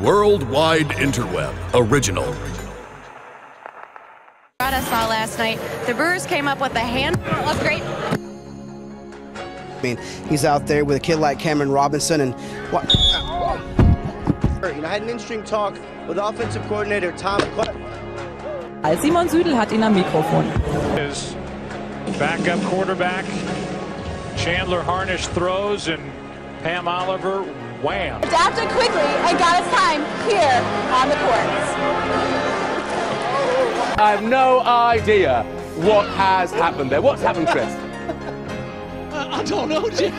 Worldwide Interweb Original. I saw last night, the Brewers came up with a handful of great. I mean, he's out there with a kid like Cameron Robinson and what? You know, I had an interesting talk with offensive coordinator Tom. Simon Südel hat ihn am Mikrofon. His backup quarterback, Chandler Harnish throws, and Pam Oliver wham. Adapted quickly and got his time here on the courts. I have no idea what has happened there. What's happened, Chris? I don't know, Jim.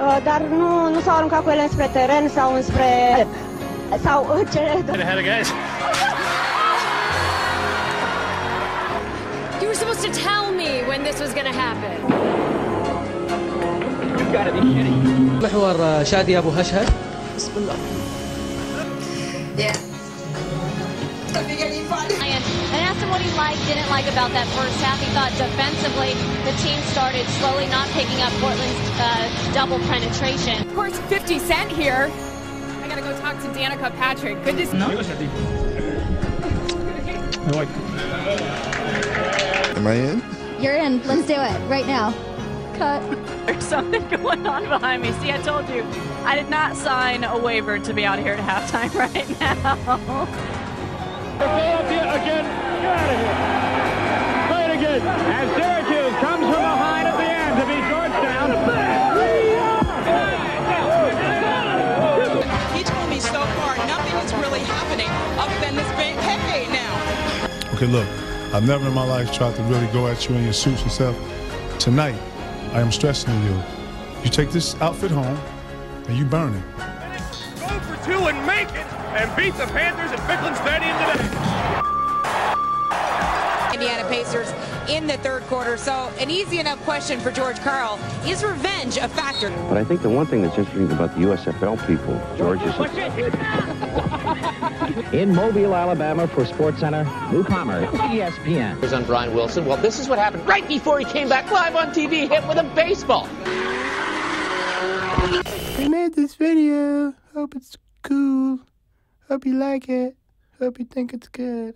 uh, dar nu, nu s-au aruncat cu ele înspre teren sau înspre... sau cele... Ahead, guys. You were supposed to tell me when this was going to happen. You gotta be kidding. محور شادي ابو هشهد بسم الله yeah. And asked him what he liked, didn't like about that first half. He thought defensively the team started slowly not picking up Portland's uh, double penetration. Of course, 50 Cent here. I gotta go talk to Danica Patrick. Good to see no. Am I in? You're in. Let's do it right now. Cut. There's something going on behind me. See, I told you. I did not sign a waiver to be out here at halftime right now. Philadelphia again. Get out of here. Play it again. And Syracuse comes from behind at the end to beat Georgetown. He told me so far nothing is really happening other than this big hey now. Okay, look, I've never in my life tried to really go at you in your suits and stuff. Tonight, I am stressing you. You take this outfit home and you burn it. Go for two and make it and beat the Panthers at Ficklin Stadium today. Indiana Pacers in the third quarter. So an easy enough question for George Karl. Is revenge a factor? But I think the one thing that's interesting about the USFL people, George, is in Mobile, Alabama for SportsCenter, Lou Palmer, ESPN. Here's on Brian Wilson. Well, this is what happened right before he came back live on TV, hit with a baseball. We made this video. Hope it's cool. Hope you like it. Hope you think it's good.